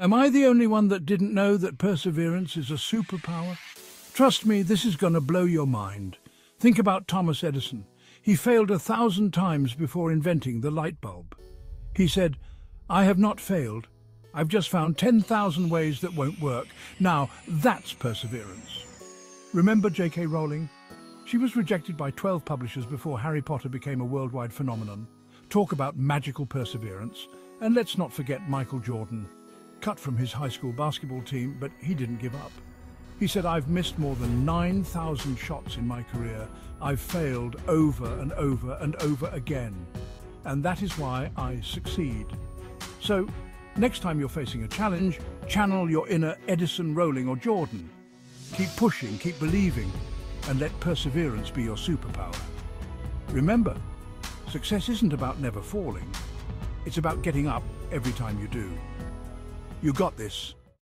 Am I the only one that didn't know that perseverance is a superpower? Trust me, this is going to blow your mind. Think about Thomas Edison. He failed a thousand times before inventing the light bulb. He said, I have not failed. I've just found 10,000 ways that won't work. Now, that's perseverance. Remember J.K. Rowling? She was rejected by 12 publishers before Harry Potter became a worldwide phenomenon. Talk about magical perseverance. And let's not forget Michael Jordan. Cut from his high school basketball team, but he didn't give up. He said, I've missed more than 9,000 shots in my career. I've failed over and over and over again. And that is why I succeed. So, next time you're facing a challenge, channel your inner Edison, Rowling or Jordan. Keep pushing, keep believing, and let perseverance be your superpower. Remember, success isn't about never falling. It's about getting up every time you do. You got this.